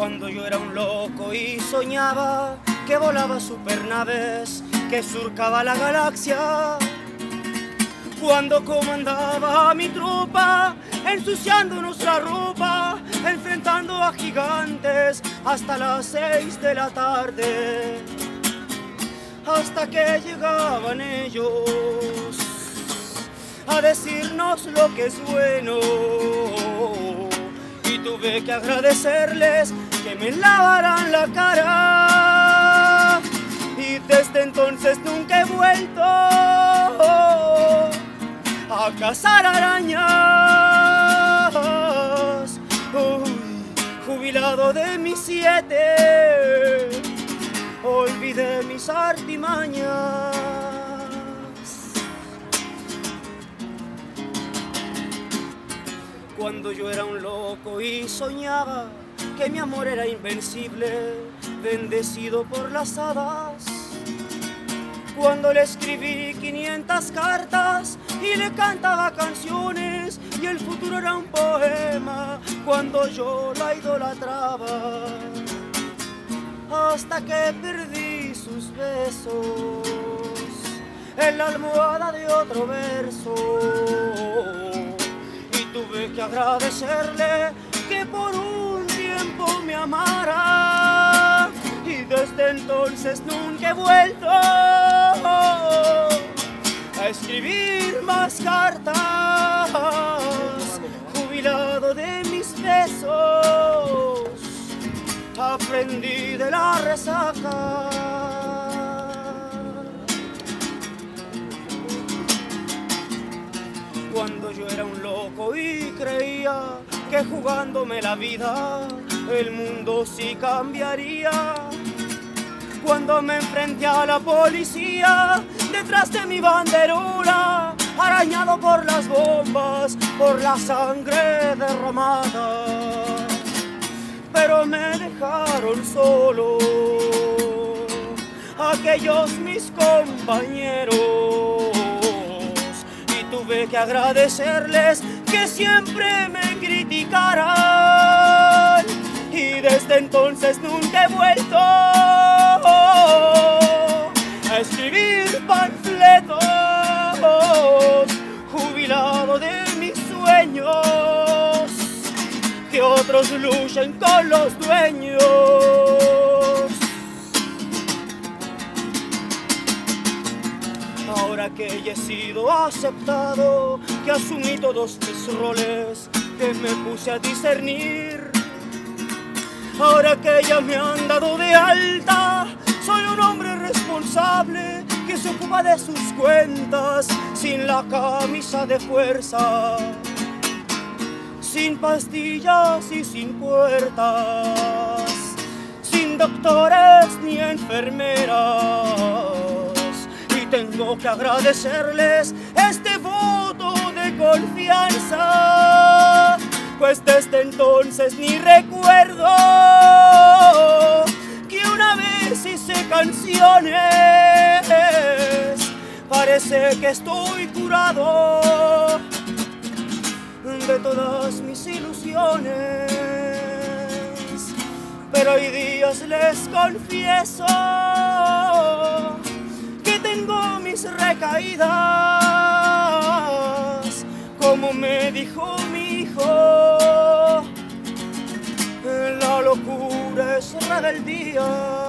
Cuando yo era un loco y soñaba que volaba supernaves, que surcaba la galaxia. Cuando comandaba mi tropa, ensuciando nuestra ropa, enfrentando a gigantes hasta las seis de la tarde. Hasta que llegaban ellos a decirnos lo que es bueno. Y tuve que agradecerles que me lavaran la cara. Y desde entonces nunca he vuelto a cazar arañas. jubilado de mis siete, olvidé mis artimañas. Cuando yo era un loco y soñaba que mi amor era invencible, bendecido por las hadas. Cuando le escribí 500 cartas y le cantaba canciones y el futuro era un poema cuando yo la idolatraba. Hasta que perdí sus besos en la almohada de otro verso. Y tuve que agradecerle que por un me amara. Y desde entonces nunca he vuelto a escribir más cartas, jubilado de mis besos, aprendí de la resaca. Yo era un loco y creía que jugándome la vida el mundo sí cambiaría cuando me enfrenté a la policía detrás de mi banderola, arañado por las bombas, por la sangre derramada. Pero me dejaron solo aquellos mis compañeros tuve que agradecerles que siempre me criticaran y desde entonces nunca he vuelto a escribir panfletos, jubilado de mis sueños, que otros luchen con los dueños. Ahora que ya he sido aceptado, que asumí todos mis roles, que me puse a discernir Ahora que ya me han dado de alta, soy un hombre responsable que se ocupa de sus cuentas sin la camisa de fuerza, sin pastillas y sin puertas, sin doctores ni enfermeras. Tengo que agradecerles este voto de confianza pues desde entonces ni recuerdo que una vez hice canciones. Parece que estoy curado de todas mis ilusiones, pero hoy días les confieso dijo mi hijo la locura es rebeldía.